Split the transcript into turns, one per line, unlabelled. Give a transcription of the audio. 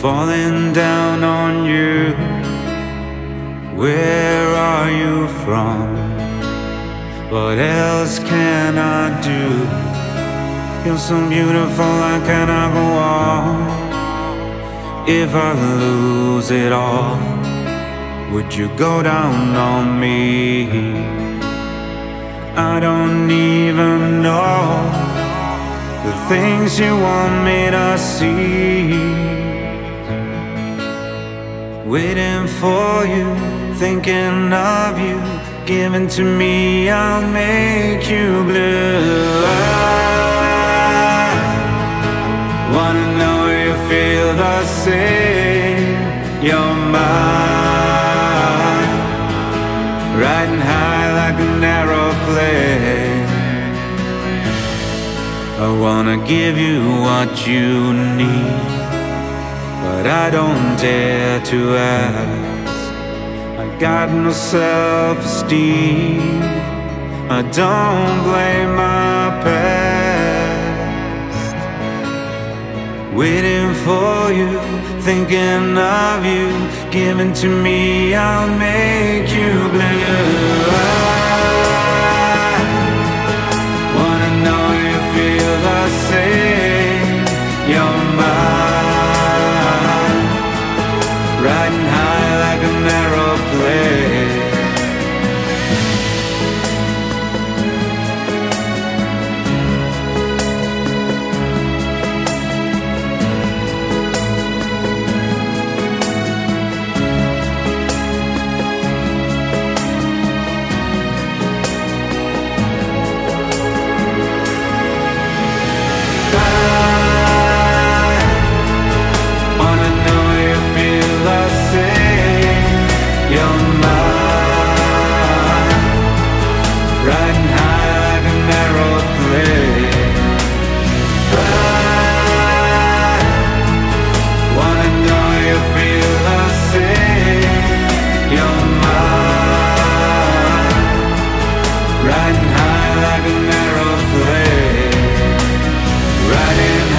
falling down on you. Where are you from? What else can I do? You're so beautiful, I cannot go on. If I lose it all, would you go down on me? I don't even know the things you want me to see. Waiting for you, thinking of you, giving to me, I'll make you blue. I wanna know you feel the same. You're mine, riding high like an aeroplane. I wanna give you what you need but I don't dare to ask. I got no self-esteem. I don't blame my past. Waiting for you, thinking of you, giving to me, I'll make you blue. Riding high like a narrow blade. Riding